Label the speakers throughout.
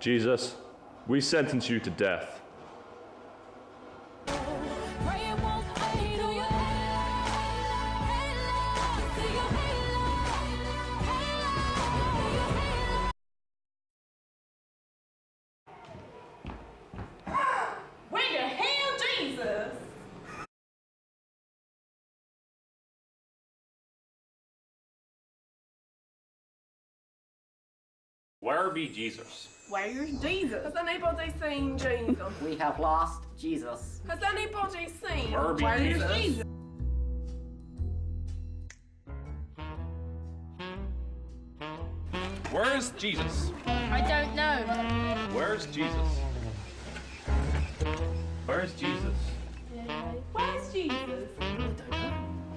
Speaker 1: Jesus, we sentence you to death.
Speaker 2: Where
Speaker 1: be Jesus?
Speaker 2: Where's Jesus? Has anybody seen Jesus?
Speaker 3: We have lost Jesus.
Speaker 2: Has anybody seen
Speaker 1: Where be
Speaker 2: Where's
Speaker 1: Jesus?
Speaker 2: Jesus?
Speaker 1: Where's Jesus?
Speaker 4: I don't know.
Speaker 1: Where's Jesus? Where's Jesus?
Speaker 2: Where's Jesus? I don't know.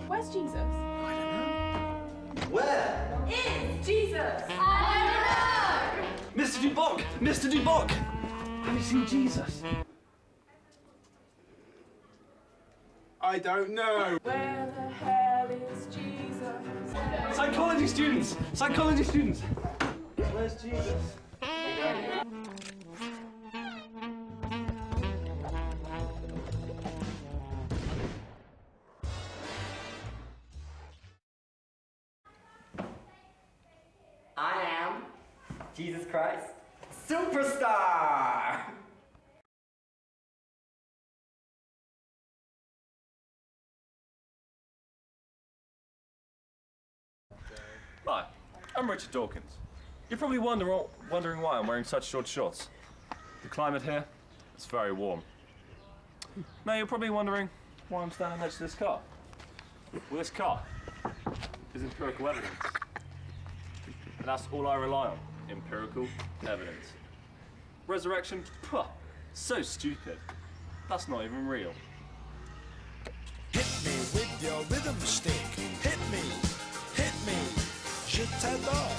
Speaker 2: Where's Jesus? I don't know.
Speaker 5: Where?
Speaker 2: Is Jesus?
Speaker 5: Mr. Duboc! Mr. Duboc! Have you seen Jesus?
Speaker 6: I don't know.
Speaker 2: Where the hell is Jesus?
Speaker 5: Psychology students! Psychology students! Where's Jesus?
Speaker 3: Jesus Christ, superstar.
Speaker 1: Hi, I'm Richard Dawkins. You're probably wonder, wondering why I'm wearing such short shorts. The climate here is very warm. Now you're probably wondering why I'm standing next to this car. Well, this car is empirical evidence. And that's all I rely on, empirical evidence. Resurrection? Puh, so stupid. That's not even real.
Speaker 7: Hit me with your rhythm stick. Hit me, hit me. Je t'adore,